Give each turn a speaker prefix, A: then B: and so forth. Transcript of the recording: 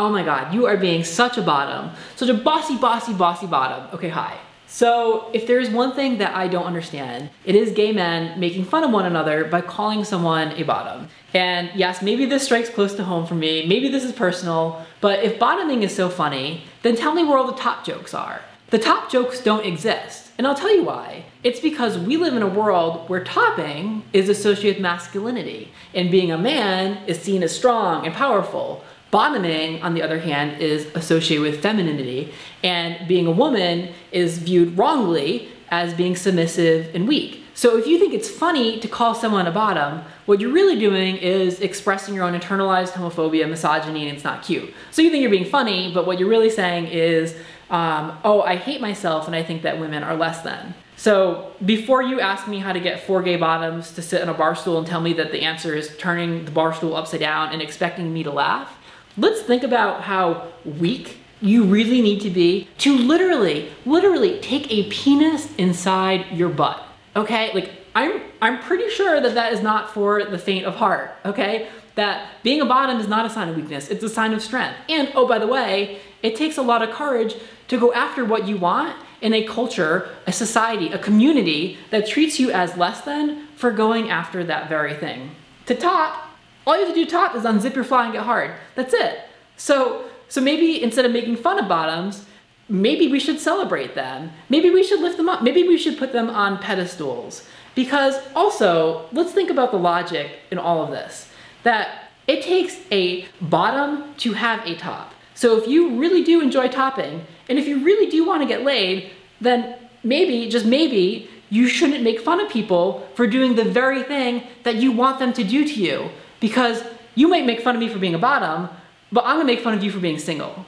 A: Oh my god, you are being such a bottom. Such a bossy, bossy, bossy bottom. Okay, hi. So if there's one thing that I don't understand, it is gay men making fun of one another by calling someone a bottom. And yes, maybe this strikes close to home for me, maybe this is personal, but if bottoming is so funny, then tell me where all the top jokes are. The top jokes don't exist, and I'll tell you why. It's because we live in a world where topping is associated with masculinity, and being a man is seen as strong and powerful, Bottoming, on the other hand, is associated with femininity, and being a woman is viewed wrongly as being submissive and weak. So if you think it's funny to call someone a bottom, what you're really doing is expressing your own internalized homophobia, misogyny, and it's not cute. So you think you're being funny, but what you're really saying is, um, oh, I hate myself and I think that women are less than. So before you ask me how to get four gay bottoms to sit on a bar stool and tell me that the answer is turning the bar stool upside down and expecting me to laugh, Let's think about how weak you really need to be to literally, literally take a penis inside your butt, okay? Like, I'm, I'm pretty sure that that is not for the faint of heart, okay? That being a bottom is not a sign of weakness, it's a sign of strength. And, oh, by the way, it takes a lot of courage to go after what you want in a culture, a society, a community that treats you as less than for going after that very thing. To top, all you have to do top is unzip your fly and get hard. That's it. So, so maybe instead of making fun of bottoms, maybe we should celebrate them. Maybe we should lift them up. Maybe we should put them on pedestals. Because also, let's think about the logic in all of this. That it takes a bottom to have a top. So if you really do enjoy topping, and if you really do want to get laid, then maybe, just maybe, you shouldn't make fun of people for doing the very thing that you want them to do to you because you might make fun of me for being a bottom, but I'm gonna make fun of you for being single.